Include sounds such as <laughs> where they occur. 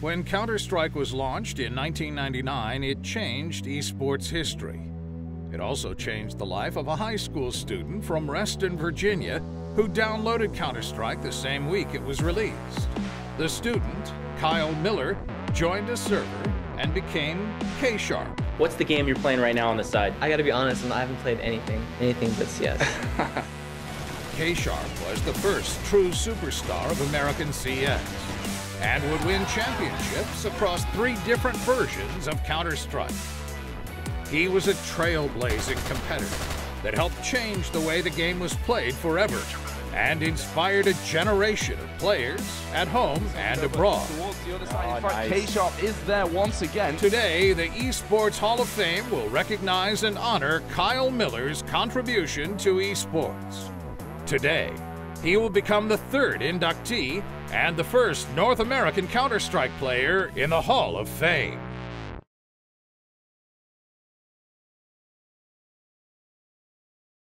When Counter Strike was launched in 1999, it changed esports history. It also changed the life of a high school student from Reston, Virginia, who downloaded Counter Strike the same week it was released. The student, Kyle Miller, joined a server and became K Sharp. What's the game you're playing right now on the side? I gotta be honest, I haven't played anything, anything but CS. <laughs> K Sharp was the first true superstar of American CS and would win championships across three different versions of Counter Strike. He was a trailblazing competitor that helped change the way the game was played forever and inspired a generation of players at home and abroad. Oh, nice. K-Sharp is there once again. Today, the Esports Hall of Fame will recognize and honor Kyle Miller's contribution to esports. Today, he will become the third inductee and the first North American Counter-Strike player in the Hall of Fame.